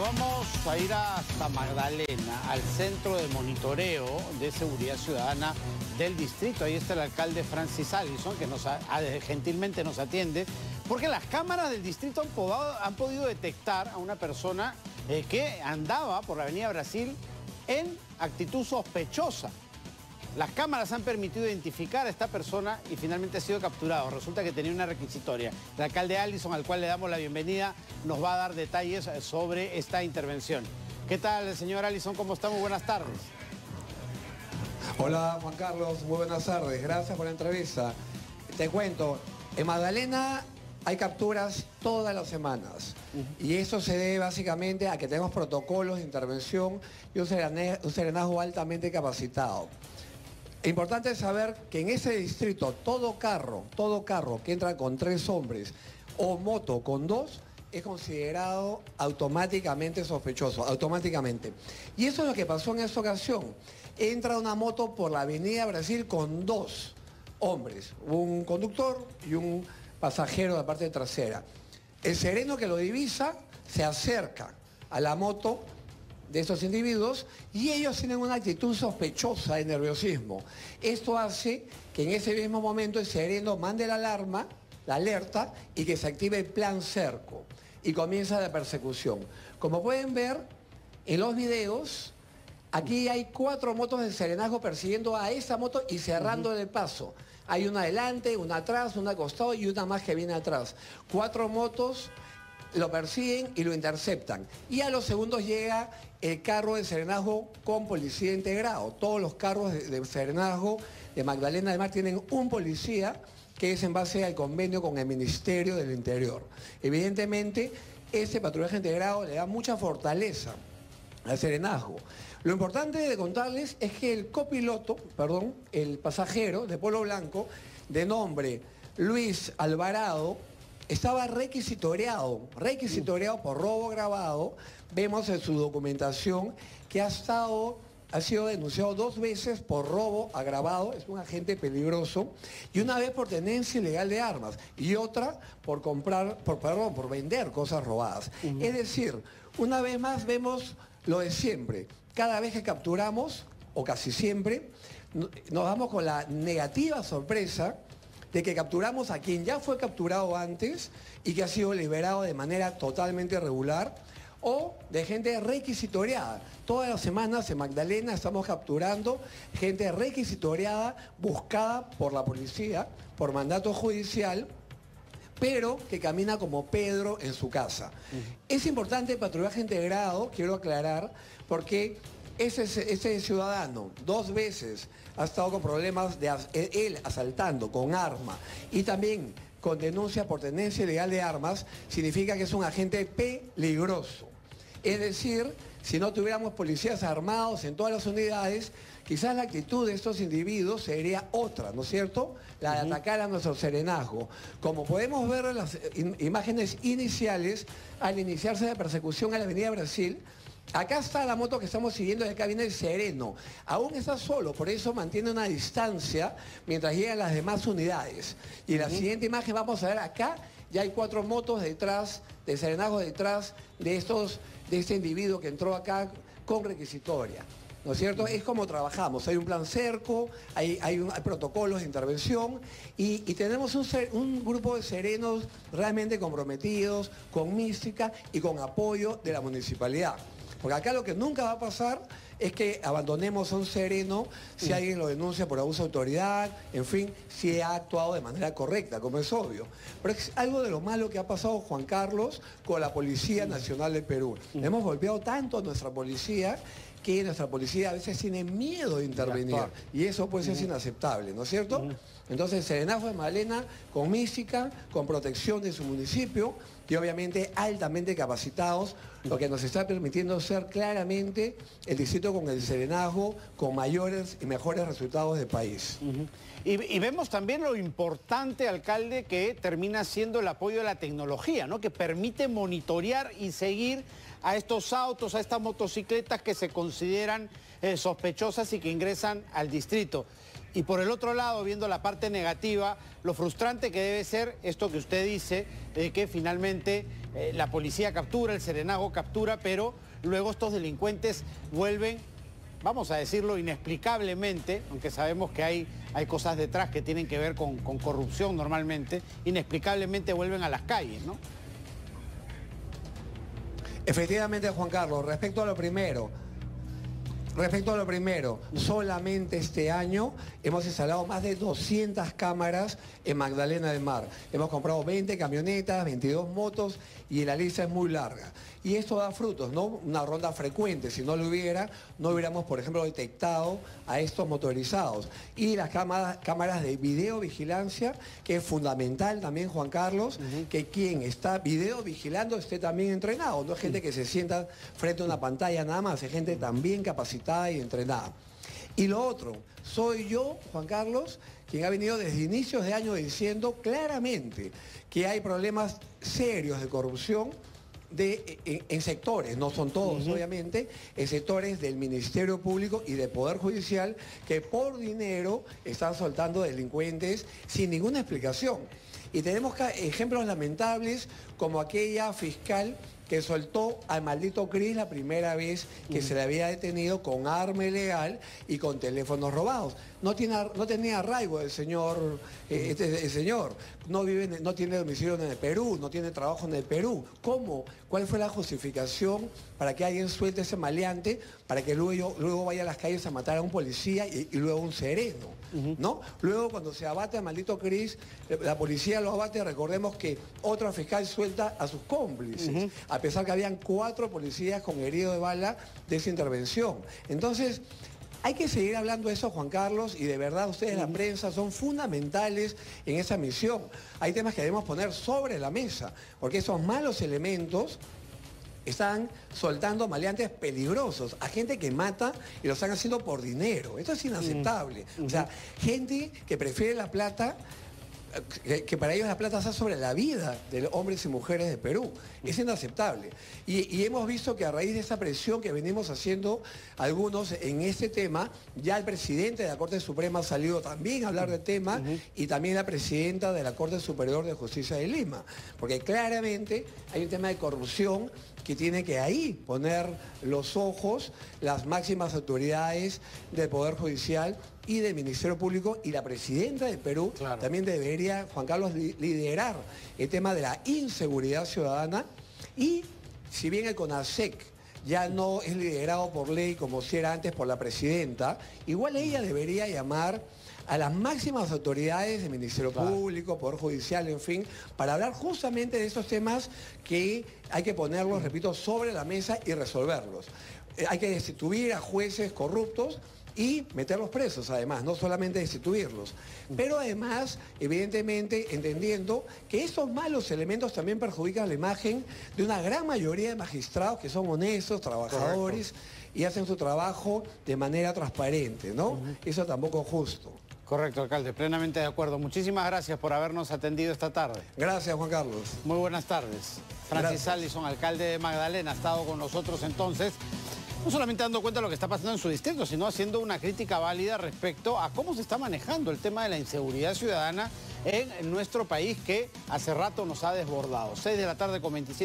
vamos a ir hasta Magdalena, al centro de monitoreo de seguridad ciudadana del distrito. Ahí está el alcalde Francis Allison, que nos gentilmente nos atiende, porque las cámaras del distrito han, podido detectar a una persona eh, que andaba por la avenida Brasil en actitud sospechosa. Las cámaras han permitido identificar a esta persona y finalmente ha sido capturado. Resulta que tenía una requisitoria. El alcalde Allison, al cual le damos la bienvenida, nos va a dar detalles sobre esta intervención. ¿Qué tal, señor Allison? ¿Cómo estamos? Buenas tardes. Hola, Juan Carlos. Muy buenas tardes. Gracias por la entrevista. Te cuento, en Magdalena hay capturas todas las semanas. Y eso se debe básicamente a que tenemos protocolos de intervención y un serenazgo altamente capacitado. Importante saber que en ese distrito todo carro, todo carro que entra con tres hombres o moto con dos, es considerado automáticamente sospechoso, automáticamente. Y eso es lo que pasó en esta ocasión. Entra una moto por la avenida Brasil con dos hombres, un conductor y un pasajero de la parte trasera. El sereno que lo divisa se acerca a la moto de estos individuos y ellos tienen una actitud sospechosa de nerviosismo. Esto hace que en ese mismo momento el sereno mande la alarma, la alerta y que se active el plan cerco y comienza la persecución. Como pueden ver en los videos, aquí hay cuatro motos de serenazgo persiguiendo a esa moto y cerrando el paso. Hay una adelante, una atrás, una acostado y una más que viene atrás. Cuatro motos lo persiguen y lo interceptan. Y a los segundos llega el carro de serenazgo con policía integrado. Todos los carros de, serenazgo de Magdalena además tienen un policía que es en base al convenio con el Ministerio del Interior. Evidentemente, ese patrullaje integrado le da mucha fortaleza al serenazgo. Lo importante de contarles es que el copiloto, perdón, el pasajero de Polo Blanco, de nombre Luis Alvarado, estaba requisitoreado, requisitoreado por robo grabado. Vemos en su documentación que ha estado ha sido denunciado dos veces por robo agravado, es un agente peligroso, y una vez por tenencia ilegal de armas, y otra por comprar, por, perdón, por vender cosas robadas. Es decir, una vez más vemos lo de siempre. Cada vez que capturamos, o casi siempre, nos vamos con la negativa sorpresa de que capturamos a quien ya fue capturado antes y que ha sido liberado de manera totalmente regular, o de gente requisitoriada. Todas las semanas en Magdalena estamos capturando gente requisitoriada, buscada por la policía, por mandato judicial, pero que camina como Pedro en su casa. Es importante el patrullaje integrado, quiero aclarar, porque ese, ciudadano dos veces ha estado con problemas de él asaltando con arma y también con denuncia por tenencia ilegal de armas, significa que es un agente peligroso. Es decir, si no tuviéramos policías armados en todas las unidades, quizás la actitud de estos individuos sería otra, ¿no es cierto? La de atacar a nuestro serenazgo. Como podemos ver en las imágenes iniciales, al iniciarse la persecución a la Avenida Brasil, Acá está la moto que estamos siguiendo y acá viene el sereno. Aún está solo, por eso mantiene una distancia mientras llegan las demás unidades. Y en la siguiente imagen vamos a ver acá, ya hay cuatro motos detrás, de serenazgo detrás de, estos, de este individuo que entró acá con requisitoria. ¿No es cierto? Es como trabajamos. Hay un plan cerco, hay, protocolos de intervención y, tenemos un, un, grupo de serenos realmente comprometidos, con mística y con apoyo de la municipalidad. Porque acá lo que nunca va a pasar es que abandonemos a un sereno si mm. alguien lo denuncia por abuso de autoridad, en fin, si ha actuado de manera correcta, como es obvio. Pero es algo de lo malo que ha pasado Juan Carlos con la Policía. Nacional de Perú. Mm. Hemos golpeado tanto a nuestra policía que nuestra policía a veces tiene miedo de intervenir. Y eso pues es inaceptable, ¿no es cierto? Entonces, Serenazgo de Malena con mística, con protección de su municipio y obviamente altamente capacitados, lo que nos está permitiendo ser claramente el distrito con el Serenazgo con mayores y mejores resultados del país. y, vemos también lo importante, alcalde, que termina siendo el apoyo de la tecnología, ¿no? Que permite monitorear y seguir a estos autos, a estas motocicletas que se consideran eh, sospechosas y que ingresan al distrito. Y por el otro lado, viendo la parte negativa, lo frustrante que debe ser esto que usted dice, de que finalmente eh, la policía captura, el serenago captura, pero luego estos delincuentes vuelven vamos a decirlo inexplicablemente, aunque sabemos que hay, hay cosas detrás que tienen que ver con, con, corrupción normalmente, inexplicablemente vuelven a las calles, ¿no? Efectivamente, Juan Carlos, respecto a lo primero, Respecto a lo primero, solamente este año hemos instalado más de 200 cámaras en Magdalena del Mar. Hemos comprado 20 camionetas, 22 motos y la lista es muy larga. Y esto da frutos, ¿no? Una ronda frecuente. Si no lo hubiera, no hubiéramos, por ejemplo, detectado a estos motorizados. Y las cámaras, cámaras de videovigilancia, que es fundamental también, Juan Carlos, que quien está video vigilando esté también entrenado. No es gente que se sienta frente a una pantalla nada más, es gente también capacitada y entrenada. Y lo otro, soy yo, Juan Carlos, quien ha venido desde inicios de año diciendo claramente que hay problemas serios de corrupción en, sectores, no son todos obviamente, en sectores del Ministerio Público y del Poder Judicial que por dinero están soltando delincuentes sin ninguna explicación. Y tenemos ejemplos lamentables como aquella fiscal que soltó al maldito Cris la primera vez que se le había detenido con arma ilegal y con teléfonos robados. No, tiene, no tenía arraigo el señor, eh, este, el señor. No, vive, no tiene domicilio en el Perú, no tiene trabajo en el Perú. ¿Cómo? ¿Cuál fue la justificación para que alguien suelte ese maleante para que luego, luego vaya a las calles a matar a un policía y, luego a un sereno? ¿no? Luego cuando se abate al maldito Cris, la policía lo abate, recordemos que otro fiscal suelta a sus cómplices a pesar que habían cuatro policías con herido de bala de esa intervención. Entonces, hay que seguir hablando de eso, Juan Carlos, y de verdad ustedes, la prensa, son fundamentales en esa misión. Hay temas que debemos poner sobre la mesa, porque esos malos elementos están soltando maleantes peligrosos a gente que mata y lo están haciendo por dinero. Esto es inaceptable. O sea, gente que prefiere la plata que, para ellos la plata está sobre la vida de hombres y mujeres de Perú. Es inaceptable. Y, hemos visto que a raíz de esa presión que venimos haciendo algunos en este tema, ya el presidente de la Corte Suprema ha salido también a hablar del tema y también la presidenta de la Corte Superior de Justicia de Lima. Porque claramente hay un tema de corrupción que tiene que ahí poner los ojos las máximas autoridades del Poder Judicial y del Ministerio Público y la presidenta de Perú también debería, Juan Carlos, liderar el tema de la inseguridad ciudadana. Y si bien el CONASEC ya no es liderado por ley como si era antes por la presidenta, igual ella debería llamar a las máximas autoridades del Ministerio Público, Poder Judicial, en fin, para hablar justamente de esos temas que hay que ponerlos, repito, sobre la mesa y resolverlos. Eh, hay que destituir a jueces corruptos y meterlos presos, además, no solamente destituirlos. Pero además, evidentemente, entendiendo que esos malos elementos también perjudican la imagen de una gran mayoría de magistrados que son honestos, trabajadores y hacen su trabajo de manera transparente, ¿no? Eso tampoco es justo. Correcto, alcalde, plenamente de acuerdo. Muchísimas gracias por habernos atendido esta tarde. Gracias, Juan Carlos. Muy buenas tardes. Francis Allison, alcalde de Magdalena, ha estado con nosotros entonces, no solamente dando cuenta de lo que está pasando en su distrito, sino haciendo una crítica válida respecto a cómo se está manejando el tema de la inseguridad ciudadana en nuestro país que hace rato nos ha desbordado. 6 de la tarde con 27.